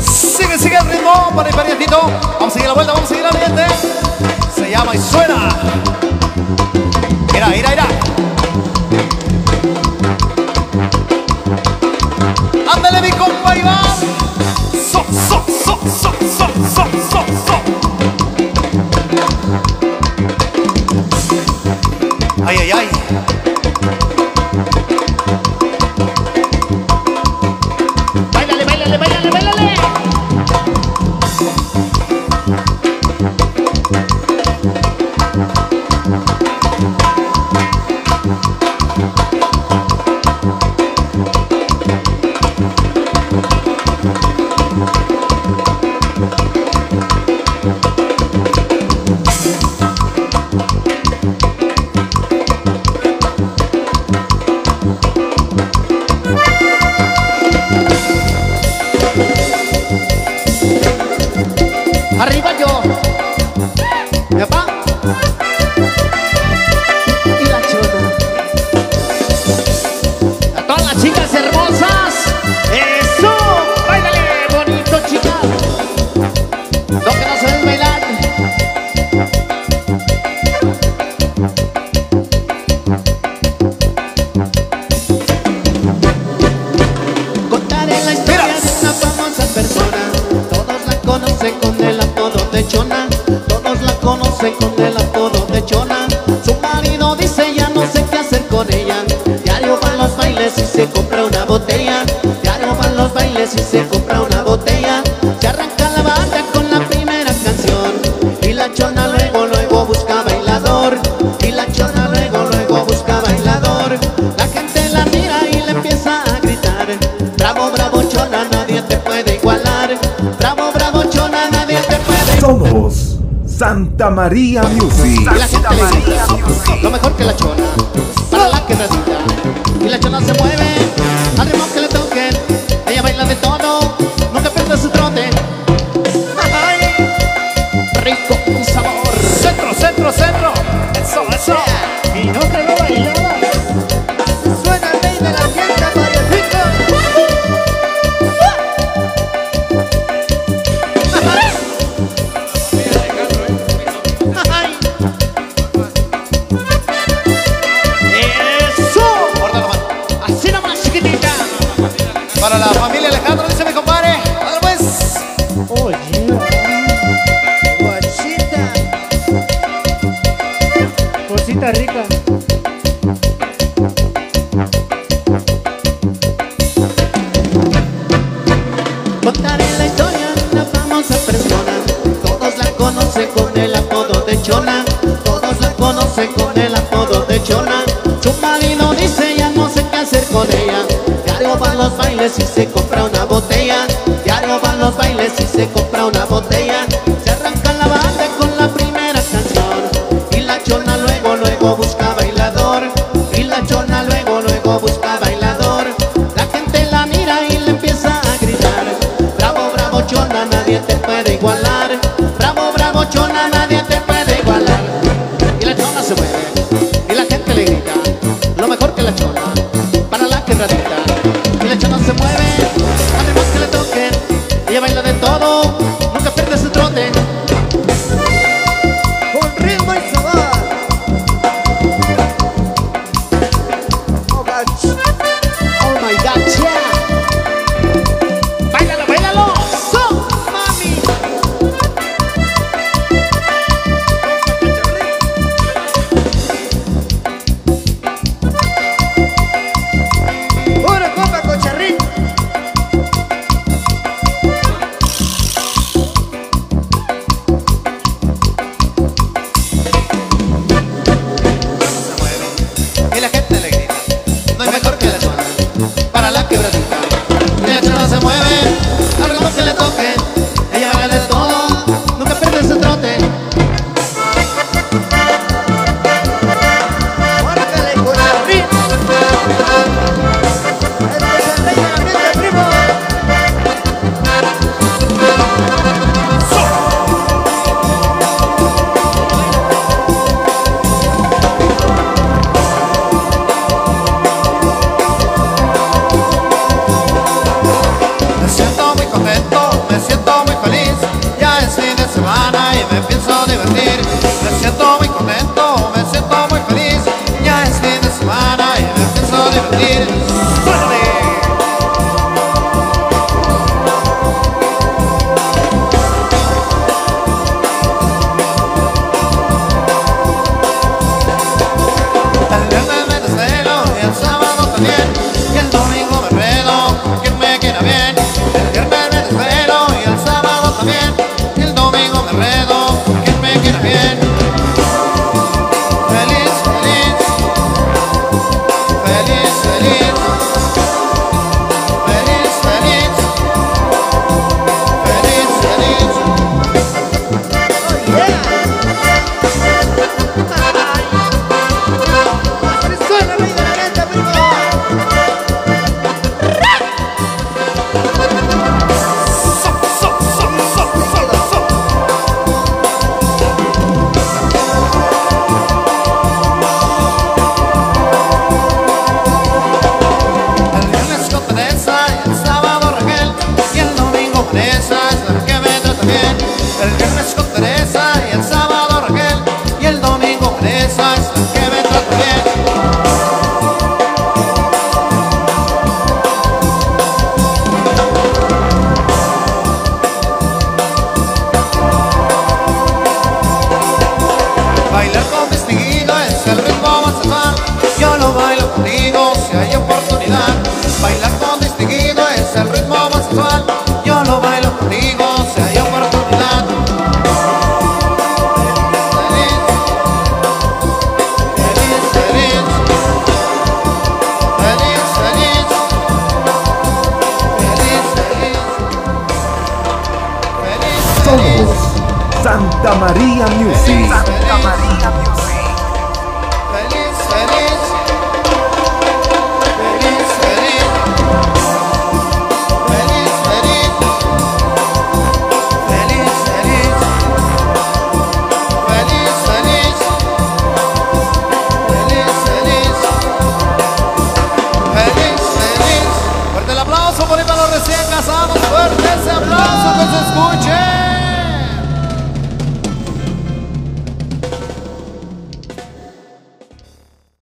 Sigue, sigue el ritmo, para el parientito. Vamos a seguir la vuelta, vamos a seguir la ambiente. Se llama y suena. Mira, mira, mira. Ándale mi compa Iván. So, so, so, so, so, so, so, so. se esconde el de Chona. Su marido dice ya no sé qué hacer con ella Diario va a los bailes y se compra una botella. Santa María Music. Santa María. Rica. Contaré la historia de una famosa persona, todos la conocen con el apodo de Chona, todos la conocen con el apodo de Chona. Su marido dice ya no sé qué hacer con ella, diario van los bailes y se compra una botella, diario van los bailes y se compra bochona, nada. Santa María Music.